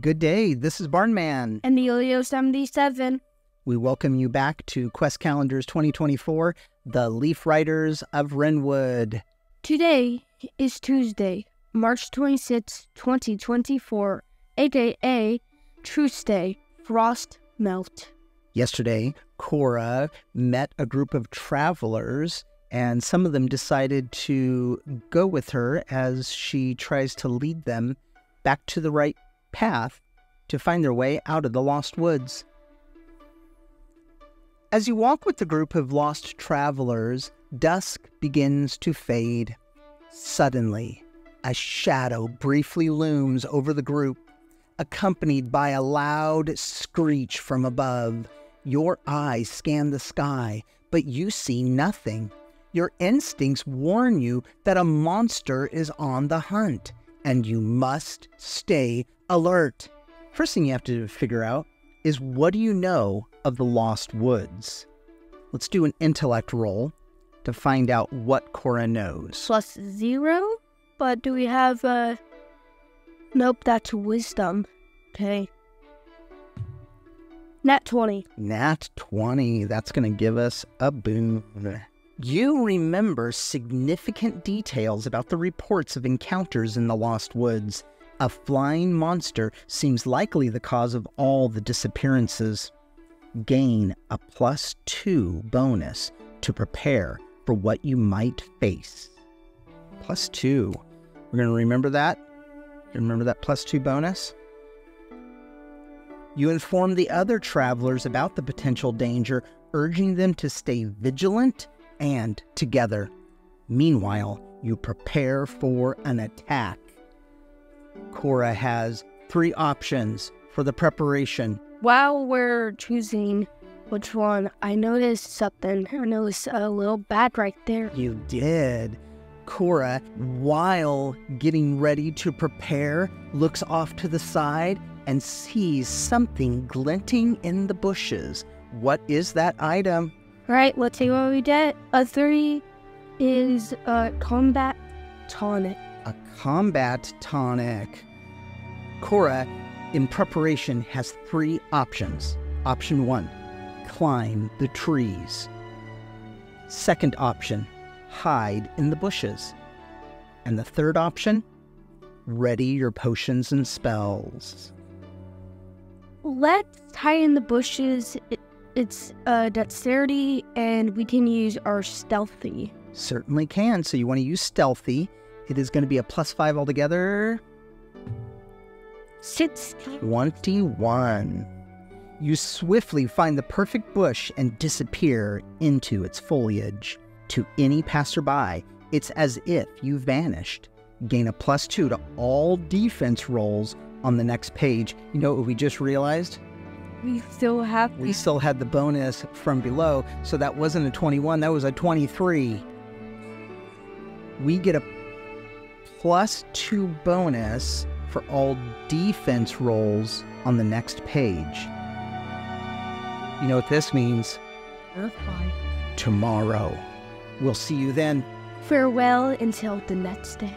Good day. This is Barnman. And the Eillo 77. We welcome you back to Quest Calendars 2024, the Leaf Riders of Wrenwood. Today is Tuesday, March 26, 2024, aka Truce Day, Frost Melt. Yesterday, Cora met a group of travelers, and some of them decided to go with her as she tries to lead them back to the right path to find their way out of the lost woods. As you walk with the group of lost travelers, dusk begins to fade. Suddenly, a shadow briefly looms over the group, accompanied by a loud screech from above. Your eyes scan the sky, but you see nothing. Your instincts warn you that a monster is on the hunt, and you must stay alert. First thing you have to figure out is what do you know of the Lost Woods? Let's do an intellect roll to find out what Cora knows. Plus zero? But do we have, uh. Nope, that's wisdom. Okay. Nat 20. Nat 20. That's going to give us a boon. You remember significant details about the reports of encounters in the Lost Woods. A flying monster seems likely the cause of all the disappearances. Gain a plus two bonus to prepare for what you might face. Plus two. We're going to remember that. Remember that plus two bonus? You inform the other travelers about the potential danger, urging them to stay vigilant and together. Meanwhile, you prepare for an attack. Cora has three options for the preparation. While we're choosing which one, I noticed something. I noticed a little bad right there. You did. Cora, while getting ready to prepare, looks off to the side and sees something glinting in the bushes. What is that item? All right, let's see what we get. A three is a combat tonic. A combat tonic. Cora, in preparation, has three options. Option one climb the trees. Second option hide in the bushes. And the third option ready your potions and spells. Let's hide in the bushes. It, it's uh, dexterity, and we can use our stealthy. Certainly can. So you want to use stealthy. It is going to be a plus five altogether. 60. 21. You swiftly find the perfect bush and disappear into its foliage. To any passerby, it's as if you vanished. Gain a plus two to all defense rolls on the next page. You know what we just realized? We still have. We still had the bonus from below, so that wasn't a 21, that was a 23. We get a plus two bonus for all defense rolls on the next page. You know what this means? Goodbye. Tomorrow. We'll see you then. Farewell until the next day.